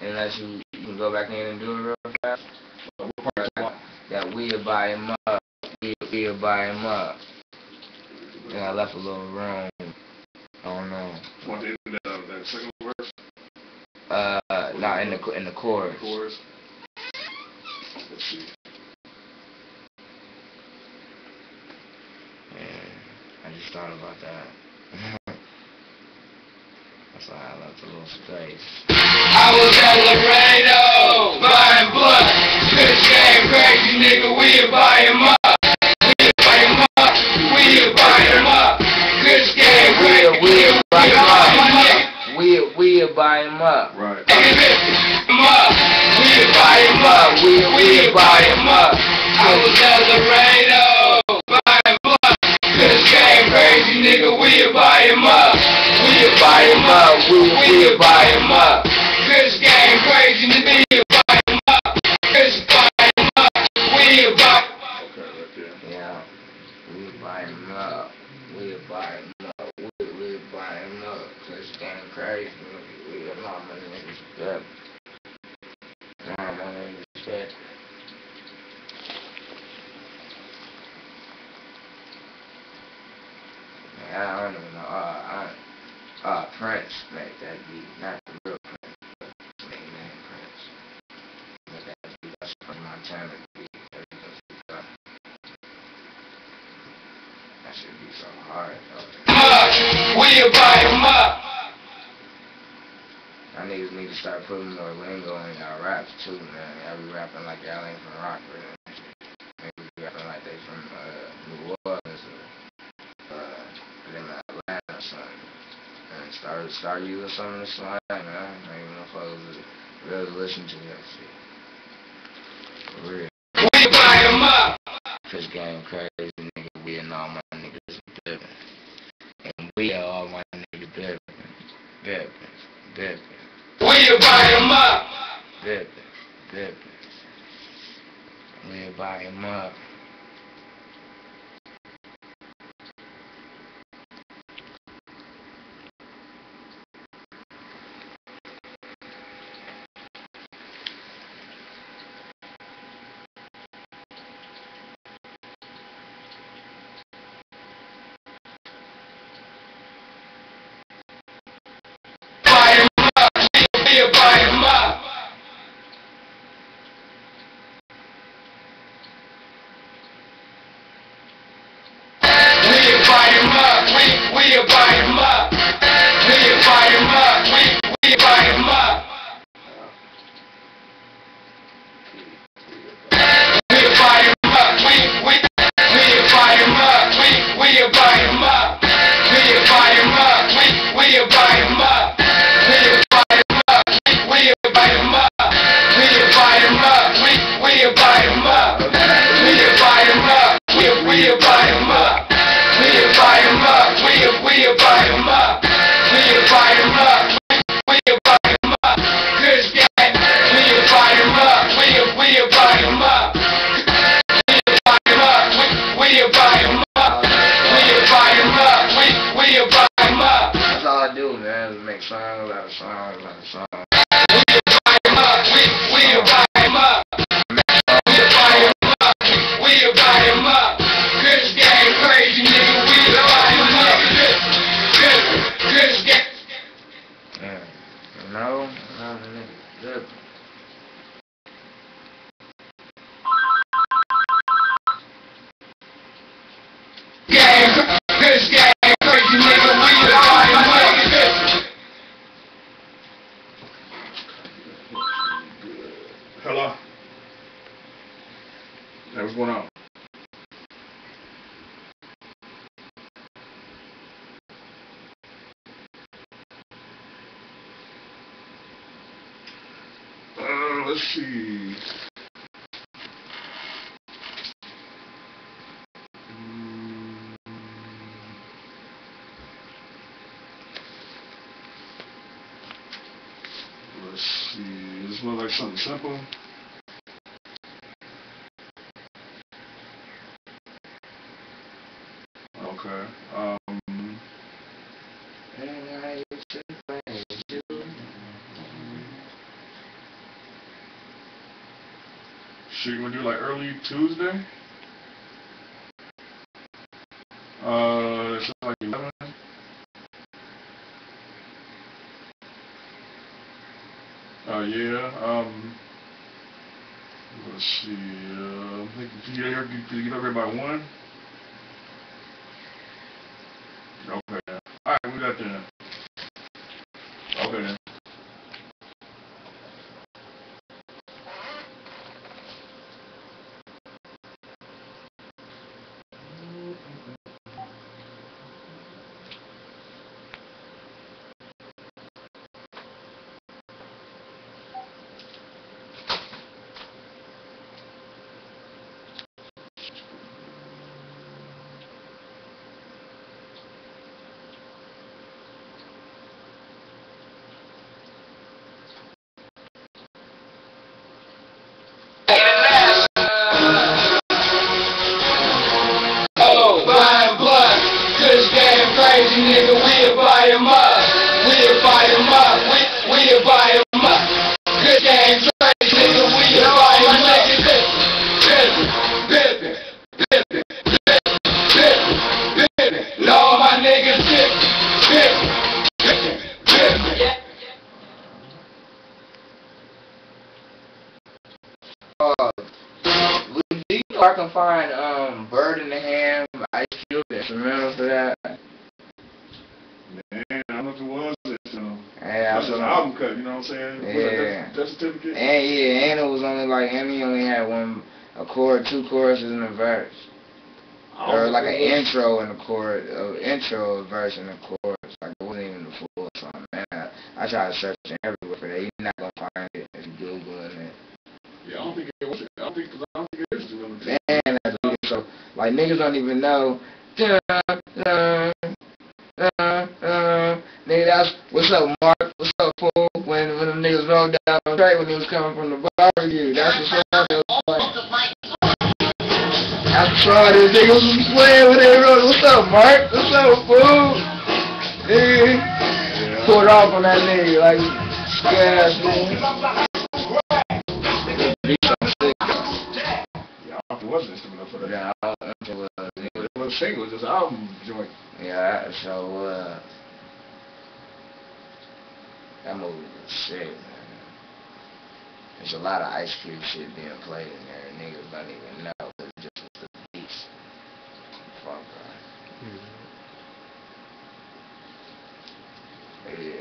unless you, you can go back in and do it real fast. What? That we'll buy him up. We we'll buy him up. And I left a little room. I don't know. Want the, that, that second verse? Uh, not in the in the chorus. Chorus? Let's see. Yeah, I just thought about that. That's why I left a little space. I was at Laredo, buying blood. This game crazy, nigga, we'll buy him up. We'll buy him up. We'll buy him up. This game crazy, we'll buy him up. We'll, we'll buy him up. Right. him up. We'll buy him up. We'll, we'll buy him up. I was at Laredo, buying blood. This game crazy, nigga, we'll buy him up. We'll buy him up. We'll, we'll buy him up. This game crazy, nigga, we'll buy him up. This buy him up. We'll buy. Okay, right there. Yeah, we'll buy him up. We'll buy him up. We'll, we'll buy him up. This game crazy. We'll not my niggas dead. Nah, my niggas dead. Man, I don't even know. Uh, I, uh, Prince made that beat, not the real Prince, but his name name Prince. But that beat, that's from Montana beat. That beat was good. That should be hard, though. We'll buy him up. Y'all niggas need to start putting more lingo in y'all raps too, man. Y'all be rapping like y'all ain't from Rockford and shit. Niggas be rapping like they from uh, New Orleans or uh, them Atlanta or something. And start start using some of the slang, man. Maybe motherfuckers really listen to that shit. For real. We buy him up. Cause game crazy, nigga. We and all my niggas dipping. And we are all my niggas dipping. Dipping. Dipping. We buy him up. Dipping. Dipping. We buy him up. We buy Hey, what's going on? Uh, let's see. Mm. Let's see. This look like something simple. Okay. Um. Shit, you wanna do like early Tuesday? Uh, it's like 11. Uh, yeah, um, let's see, uh, I think, you get, here- can you get over here by one? Okay, alright, we got that. Crazy, nigga. We'll buy him up. We'll buy him up. We, we'll buy him up. Kush game crazy, nigga. We'll buy him up. Bippin', bippin', bippin', bippin', all my niggas bippin', bippin', bippin'. Uh, do you know I can find um Bird in the Hand, Ice Cube, instrumental for that. Man, I don't know if it was this, you know. Yeah, That's an album cut, you know what I'm saying? That Yeah. Death, death certificate? And yeah, and it was only like and he only had one a chord, two choruses and a verse. I Or like an think it was- intro and a chord, uh, intro, a verse and a chorus. Like it wasn't even the full song. Man, I, I tried to search everywhere for that. You're not gonna find it if you googling it. Yeah, I don't think it was. I don't think, I don't think it is. Man, that's. So, like, niggas don't even know. That's, what's up, Mark? What's up, fool? When, when them niggas rolled down the track when he was coming from the barbecue. That's the song that was playing. That's the song that niggas was playing when they wrote, what's up, Mark? What's up, fool? Nigga, yeah. pulled off on that nigga, like, scared ass nigga. Beat some sick, though. Yeah, I don't think it was instrumental for that. Yeah, it was, it was a single, just album joint. Yeah, so uh that movie was shit, man. There's a lot of Ice Cube shit being played in there, niggas don't even know. Cause it just was the beast. Fuck, bro. Mm -hmm. Yeah.